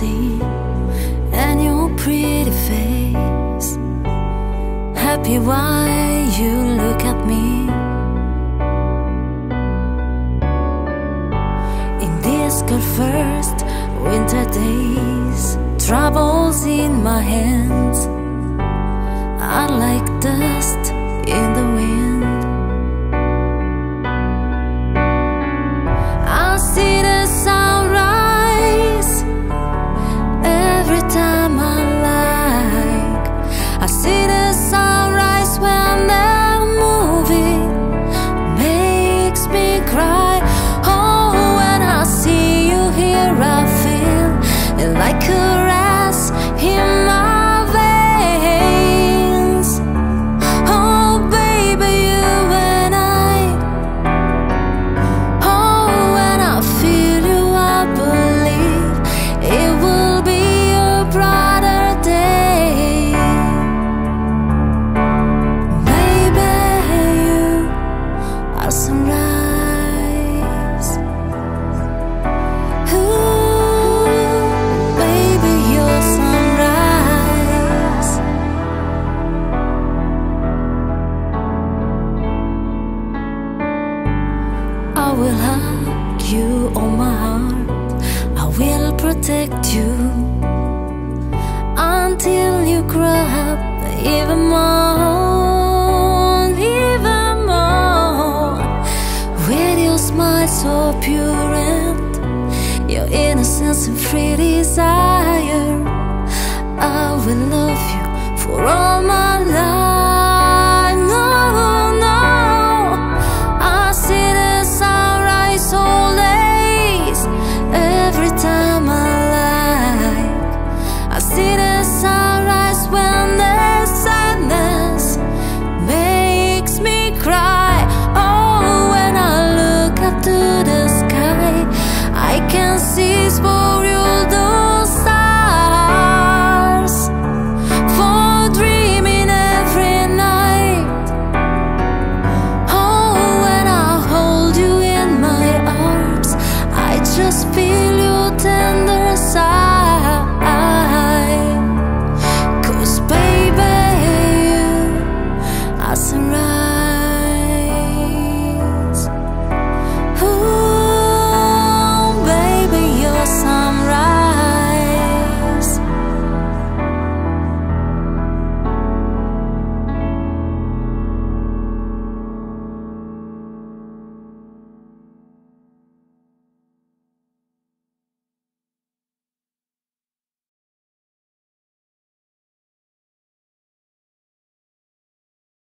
seen, and your pretty face. Happy while you look at me. In these cold first winter days, troubles in my hands are like dust I feel. Like I will hug you on my heart. I will protect you until you grow up even more, even more. With your smile so pure and your innocence and free desire, I will love you for all my life.